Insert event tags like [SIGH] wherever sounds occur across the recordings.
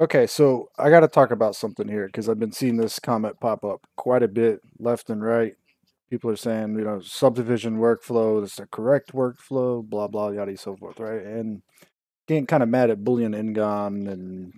Okay, so I got to talk about something here because I've been seeing this comment pop up quite a bit, left and right. People are saying, you know, subdivision workflow is the correct workflow, blah blah yada so forth, right? And getting kind of mad at Boolean Ngon and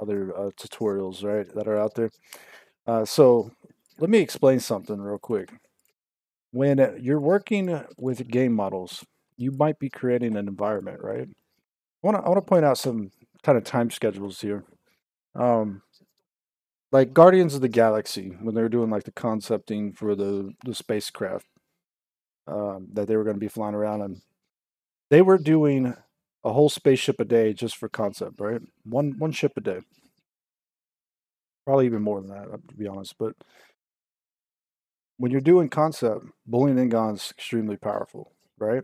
other uh, tutorials, right, that are out there. Uh, so let me explain something real quick. When you're working with game models, you might be creating an environment, right? I want to I want to point out some kind of time schedules here. Um, like Guardians of the Galaxy when they were doing like the concepting for the the spacecraft um, that they were going to be flying around on. They were doing a whole spaceship a day just for concept, right? One one ship a day. Probably even more than that, to be honest. But when you're doing concept, Boolean Ngon is extremely powerful, right?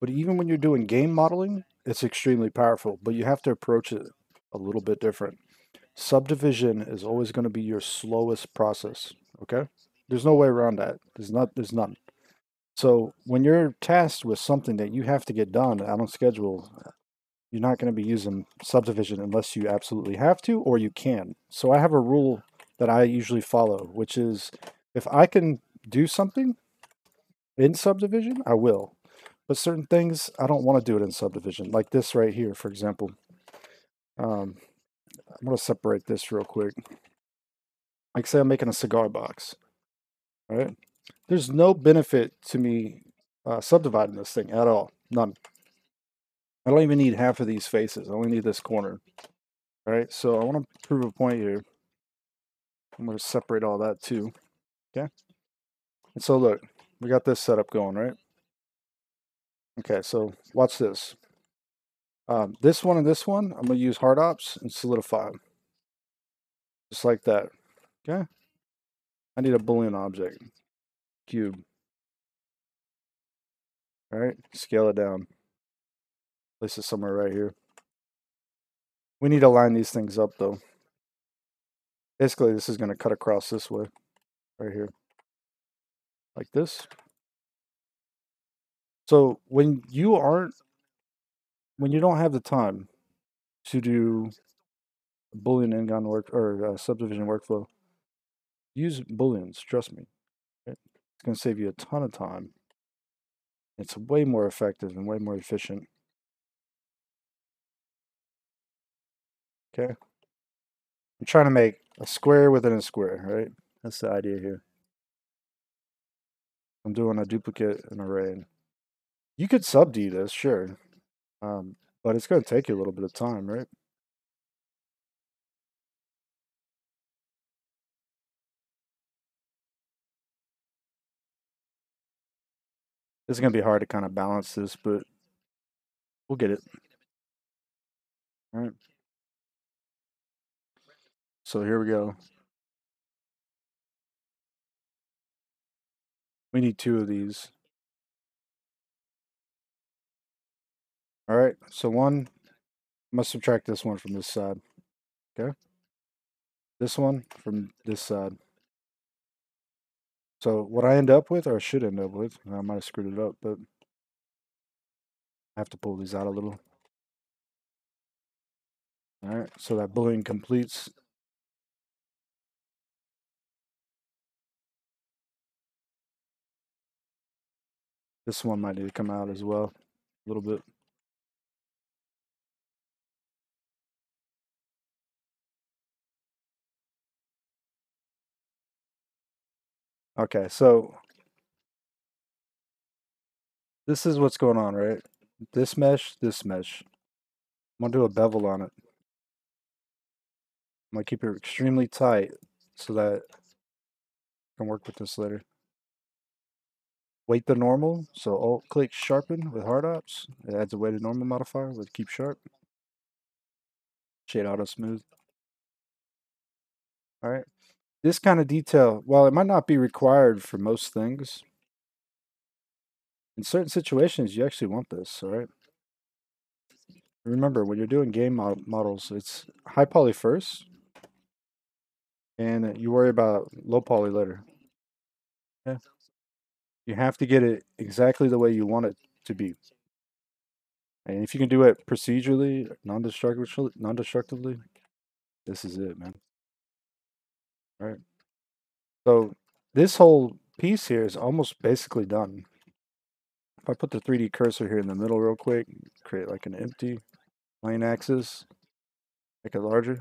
But even when you're doing game modeling, it's extremely powerful. But you have to approach it a little bit different. Subdivision is always going to be your slowest process. Okay, there's no way around that. There's not. There's none. So when you're tasked with something that you have to get done out on schedule, uh, you're not going to be using subdivision unless you absolutely have to or you can. So I have a rule that I usually follow, which is if I can do something in subdivision, I will. But certain things, I don't want to do it in subdivision, like this right here, for example. Um, I'm going to separate this real quick. Like say I'm making a cigar box, right? There's no benefit to me uh, subdividing this thing at all. None. I don't even need half of these faces. I only need this corner. All right, so I want to prove a point here. I'm going to separate all that too. Okay. And so look, we got this setup going, right? Okay, so watch this. Um, this one and this one, I'm going to use hard ops and solidify them. Just like that. Okay. I need a Boolean object. Cube. All right, scale it down. Place it somewhere right here. We need to line these things up though. Basically, this is going to cut across this way, right here. Like this. So when you aren't, when you don't have the time to do Boolean Ngon work or uh, subdivision workflow, use Booleans, trust me. It's going to save you a ton of time. It's way more effective and way more efficient. Okay. I'm trying to make a square within a square, right? That's the idea here. I'm doing a duplicate and array. You could sub D this, sure. Um, but it's going to take you a little bit of time, right? It's going to be hard to kind of balance this, but we'll get it. All right. So here we go. We need two of these. All right, so one, I must subtract this one from this side. Okay. This one from this side. So what I end up with, or I should end up with, I might have screwed it up, but I have to pull these out a little. All right, so that Boolean completes. This one might need to come out as well, a little bit. Okay, so this is what's going on, right? This mesh, this mesh. I'm gonna do a bevel on it. I'm gonna keep it extremely tight so that I can work with this later. Weight the normal, so alt click sharpen with hard ops. It adds a weighted normal modifier with keep sharp. Shade auto smooth. All right. This kind of detail, while it might not be required for most things, in certain situations, you actually want this, all right? Remember, when you're doing game mod models, it's high poly first, and you worry about low poly later. Yeah. You have to get it exactly the way you want it to be. And if you can do it procedurally, non-destructively, non-destructively, This is it, man. Right. So this whole piece here is almost basically done. If I put the 3D cursor here in the middle real quick, create like an empty plane axis, make it larger.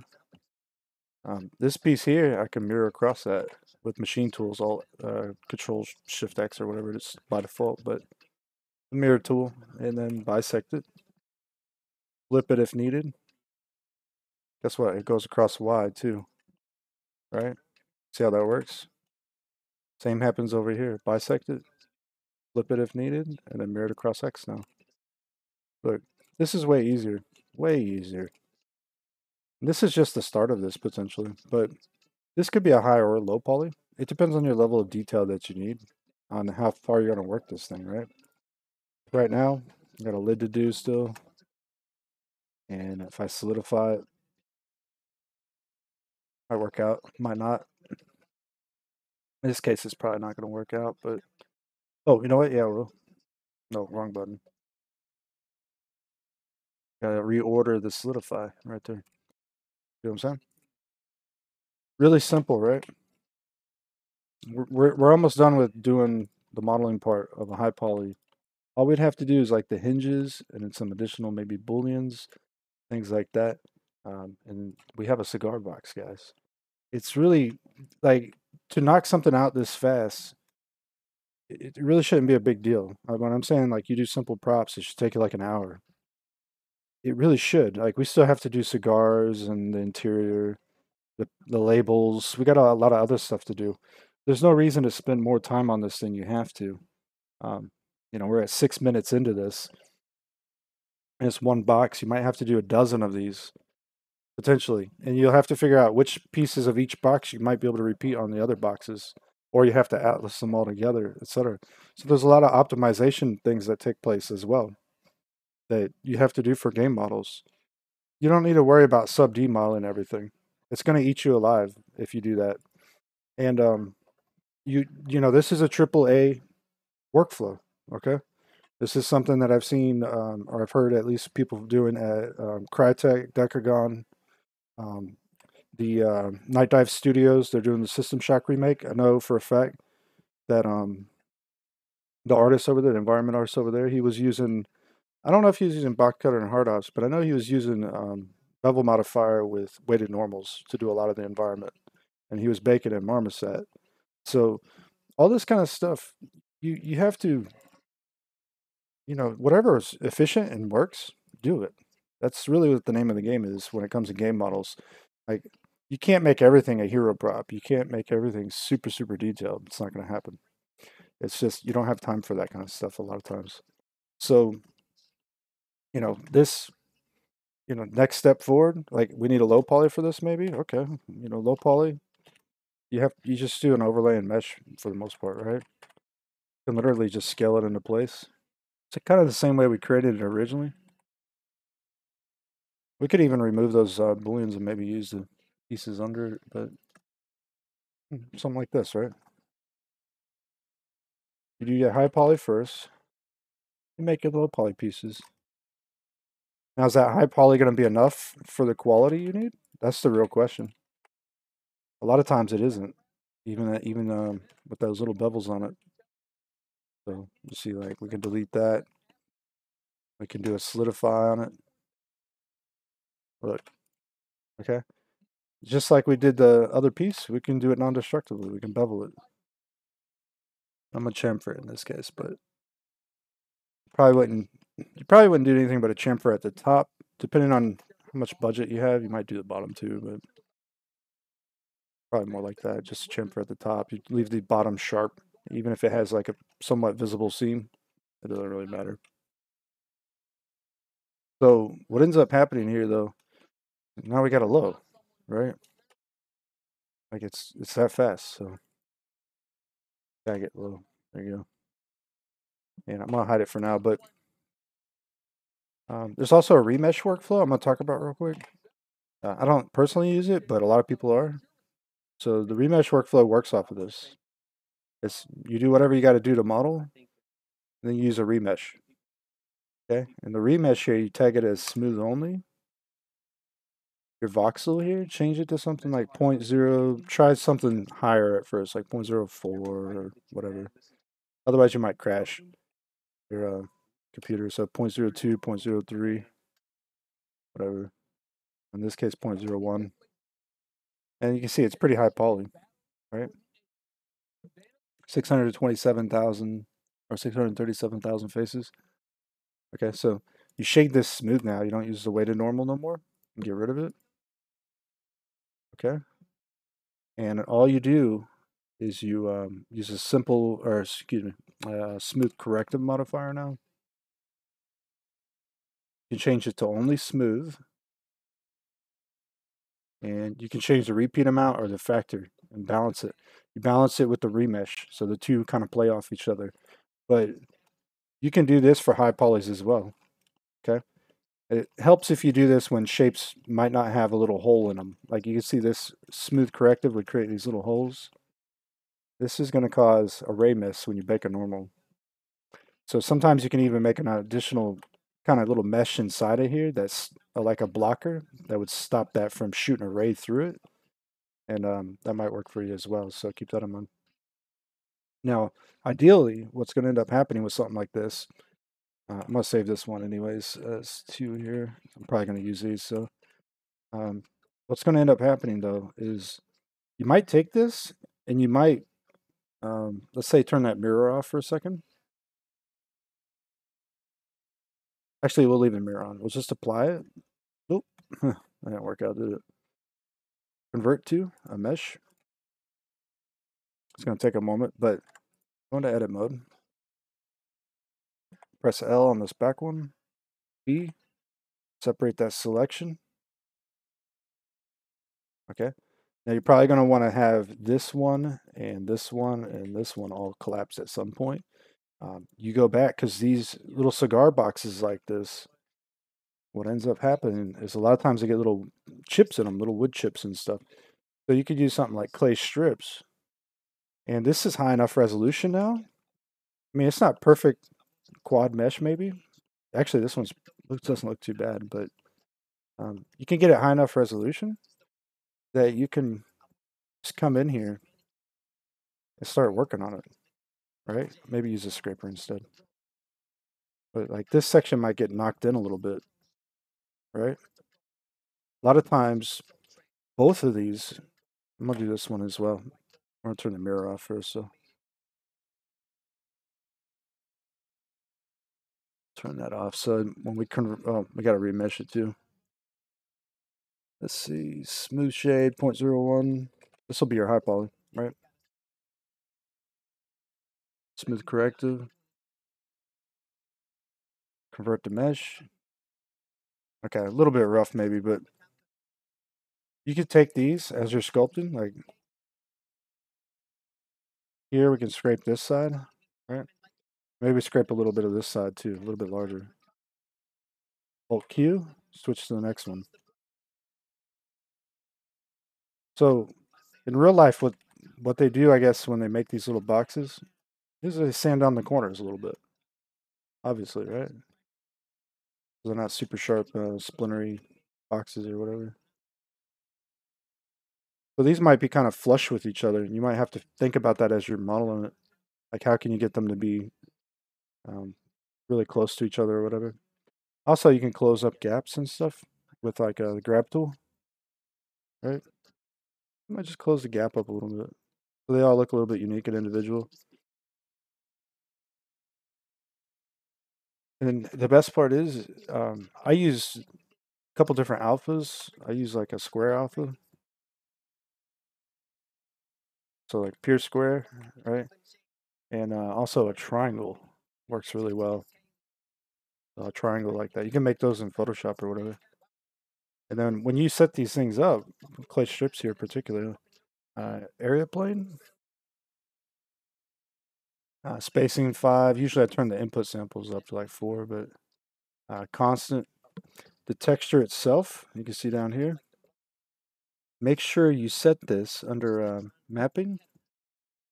Um, this piece here, I can mirror across that with machine tools, all uh, Control Shift X or whatever it is by default, but the mirror tool, and then bisect it, flip it if needed. Guess what? It goes across Y too, right? See how that works? Same happens over here. Bisect it, flip it if needed, and then mirror it across X now. Look, this is way easier, way easier. This is just the start of this potentially, but this could be a high or low poly. It depends on your level of detail that you need on how far you're going to work this thing, right? Right now, I got a lid to do still. And if I solidify it, might work out, might not. In this case, it's probably not going to work out, but... Oh, you know what? Yeah, well. No, wrong button. Gotta reorder the solidify right there. You know what I'm saying? Really simple, right? We're, we're, almost done with doing the modeling part of a high poly. All we'd have to do is like the hinges and then some additional maybe booleans, things like that. Um, and we have a cigar box, guys. It's really like to knock something out this fast. It, really shouldn't be a big deal. When I'm saying like you do simple props, it should take you like an hour. It really should. Like we still have to do cigars and the interior, the the labels. We got a, a lot of other stuff to do. There's no reason to spend more time on this than you have to. Um, you know, we're at six minutes into this. And it's one box. You might have to do a dozen of these potentially, and you'll have to figure out which pieces of each box you might be able to repeat on the other boxes, or you have to atlas them all together, etc. So there's a lot of optimization things that take place as well that you have to do for game models. You don't need to worry about sub D modeling everything. It's going to eat you alive if you do that. And um, you you know this is a triple A workflow. Okay, this is something that I've seen um, or I've heard at least people doing at um, Crytek, Decagon, um, the uh, Nightdive Studios. They're doing the System Shock remake. I know for a fact that um, the artist over there, the environment artist over there, he was using I don't know if he was using box cutter and hard ops, but I know he was using um, bevel modifier with weighted normals to do a lot of the environment, and he was baking in Marmoset. So all this kind of stuff, you you have to, you know, whatever is efficient and works, do it. That's really what the name of the game is when it comes to game models. Like you can't make everything a hero prop. You can't make everything super super detailed. It's not going to happen. It's just you don't have time for that kind of stuff a lot of times. So you know, this, you know, next step forward, like we need a low poly for this maybe. Okay. You know, low poly, you have, you just do an overlay and mesh for the most part, right? You can literally just scale it into place. It's kind of the same way we created it originally. We could even remove those uh, booleans and maybe use the pieces under it, but hmm, something like this, right? You do your high poly first. You make your low poly pieces. Now, is that high poly going to be enough for the quality you need? That's the real question. A lot of times it isn't, even even um, with those little bevels on it. So you see, like we can delete that. We can do a solidify on it. Look, okay. Just like we did the other piece, we can do it non-destructively. We can bevel it. I'm a chamfer in this case, but probably wouldn't you probably wouldn't do anything but a chamfer at the top. Depending on how much budget you have, you might do the bottom too, but probably more like that. Just a chamfer at the top. You leave the bottom sharp, even if it has like a somewhat visible seam. It doesn't really matter. So what ends up happening here though, now we got a low, right? Like it's it's that fast, so tag it low. There you go. And I'm gonna hide it for now, but um, there's also a remesh workflow I'm to talk about real quick. Uh, I don't personally use it, but a lot of people are. So the remesh workflow works off of this. It's you do whatever you got to do to model, then you use a remesh. Okay, and the remesh here you tag it as smooth only, your voxel here, change it to something like 0.0, try something higher at first, like 0.04 or whatever. Otherwise you might crash your uh, computer. So 0.02, 0.03, whatever. In this case, 0.01. And you can see it's pretty high poly, right? 627,000 or 637,000 faces. Okay, so you shade this smooth now. You don't use the weighted normal no more. Get rid of it. Okay. And all you do is you um, use a simple, or excuse me, uh, smooth corrective modifier now. You change it to only smooth. And you can change the repeat amount or the factor and balance it. You balance it with the remesh, so the two kind of play off each other. But you can do this for high polys as well. Okay. It helps if you do this when shapes might not have a little hole in them. Like you can see this smooth corrective would create these little holes. This is going to cause a ray miss when you bake a normal. So sometimes you can even make an additional kind of little mesh inside of here that's like a blocker that would stop that from shooting a ray through it. And um, that might work for you as well. So keep that in mind. Now, ideally, what's going to end up happening with something like this, uh, I'm to save this one anyways as two here. I'm probably going to use these. So um, what's going to end up happening though is you might take this and you might, um, let's say, turn that mirror off for a second. Actually, we'll leave the mirror on. We'll just apply it. Oop, [LAUGHS] that didn't work out, did it? Convert to a mesh. It's going to take a moment, but go into edit mode. Press L on this back one. B. Separate that selection. Okay. Now you're probably going to want to have this one and this one and this one all collapse at some point. Um, you go back because these little cigar boxes like this, what ends up happening is a lot of times they get little chips in them, little wood chips and stuff. So you could use something like clay strips. And this is high enough resolution now. I mean, it's not perfect quad mesh maybe. Actually, this one doesn't look too bad, but um, you can get it high enough resolution that you can just come in here and start working on it, right? Maybe use a scraper instead. But like this section might get knocked in a little bit, right? A lot of times, both of these, I'm gonna do this one as well. I'm gonna turn the mirror off first, so. Turn that off. So um, when we convert, oh, uh, we gotta remesh it too. Let's see, smooth shade 0.01. This will be your high poly, right? Smooth corrective. Convert to mesh. Okay, a little bit rough maybe, but you could take these as you're sculpting. Like here, we can scrape this side, right? Maybe scrape a little bit of this side too, a little bit larger. Alt Q, switch to the next one. So in real life, what what they do, I guess, when they make these little boxes, is they sand down the corners a little bit. Obviously, right? They're not super sharp, uh, splintery boxes or whatever. So these might be kind of flush with each other. You might have to think about that as you're modeling it. Like, how can you get them to be um, really close to each other or whatever? Also, you can close up gaps and stuff with like a grab tool, right? I might just close the gap up a little bit. So they all look a little bit unique and individual. And the best part is, um, I use a couple different alphas. I use like a square alpha. So like pure square, right? And uh, also a triangle works really well. A triangle like that. You can make those in Photoshop or whatever. And then when you set these things up, clay strips here particularly, uh, area plane, uh, spacing five. Usually I turn the input samples up to like four, but uh, constant. The texture itself, you can see down here. Make sure you set this under uh, mapping,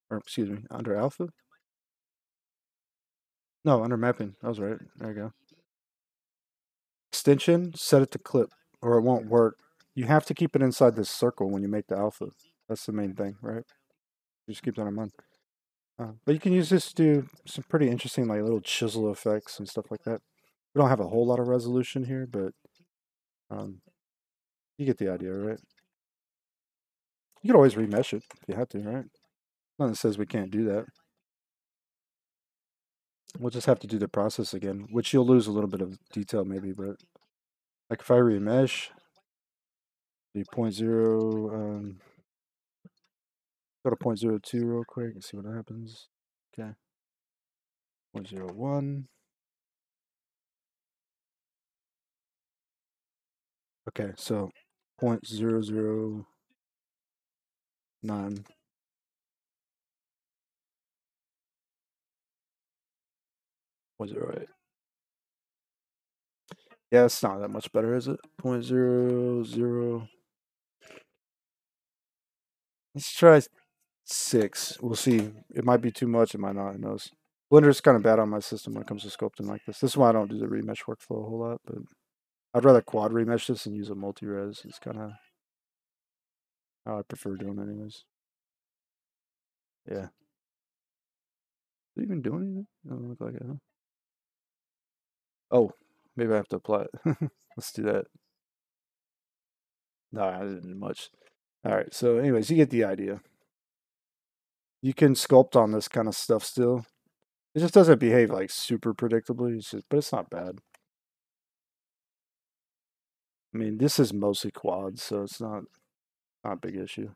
or excuse me, under alpha. No, under mapping. I was right. There you go. Extension, set it to clip or it won't work you have to keep it inside this circle when you make the alpha. That's the main thing, right? You Just keep that in mind. Uh, but you can use this to do some pretty interesting like little chisel effects and stuff like that. We don't have a whole lot of resolution here, but um, you get the idea, right? You could always remesh it if you had to, right? Nothing says we can't do that. We'll just have to do the process again, which you'll lose a little bit of detail maybe, but like if I remesh, the point zero, um, go to point zero two real quick and see what happens. Okay. Point zero one. Okay, so point zero zero nine. Point zero eight. Yeah, it's not that much better, is it? Point zero zero. Let's try six. We'll see. It might be too much. It might not. Who knows? Blender's kind of bad on my system when it comes to sculpting like this. This is why I don't do the remesh workflow a whole lot, but I'd rather quad remesh this and use a multi-res. It's kind of how I prefer doing it anyways. Yeah. Is it even doing anything? Doesn't look like it, huh? Oh, maybe I have to apply it. [LAUGHS] Let's do that. No, I didn't do much. All right. So, anyways, you get the idea. You can sculpt on this kind of stuff still. It just doesn't behave like super predictably, it's just, but it's not bad. I mean, this is mostly quads, so it's not not a big issue.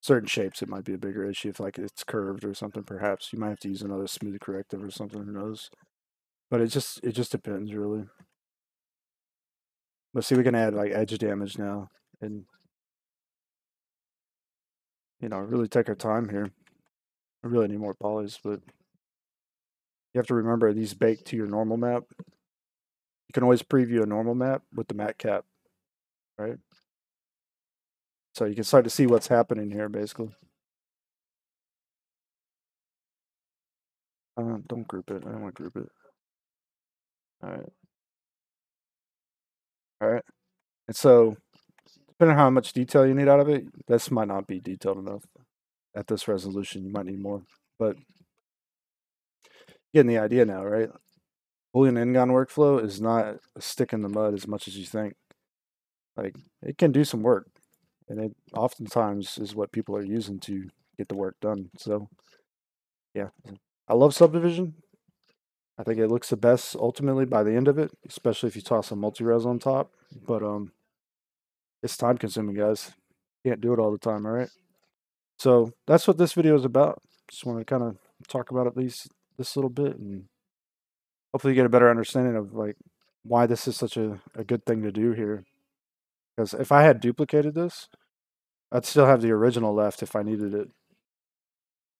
Certain shapes, it might be a bigger issue if like it's curved or something. Perhaps you might have to use another smooth corrective or something. Who knows? But it just it just depends really. Let's see. We can add like edge damage now, and you know really take our time here. I really need more polys, but you have to remember these bake to your normal map. You can always preview a normal map with the mat cap, right? So you can start to see what's happening here, basically. Uh, don't group it. I don't want to group it. All right. All right. And so, depending on how much detail you need out of it, this might not be detailed enough at this resolution. You might need more, but getting the idea now, right? Boolean ngon workflow is not a stick in the mud as much as you think. Like it can do some work, and it oftentimes is what people are using to get the work done. So, yeah, I love subdivision. I think it looks the best ultimately by the end of it, especially if you toss a multi-res on top. But um, it's time consuming, guys. Can't do it all the time, all right? So that's what this video is about. Just want to kind of talk about at least this little bit and hopefully you get a better understanding of like why this is such a, a good thing to do here. Because if I had duplicated this, I'd still have the original left if I needed it.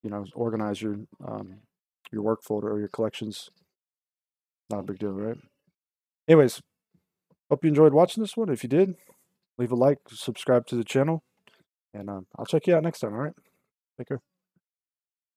You know, organize your um, your work folder or your collections. Not a big deal, right? Anyways, hope you enjoyed watching this one. If you did, leave a like, subscribe to the channel, and um, I'll check you out next time. All right, take care.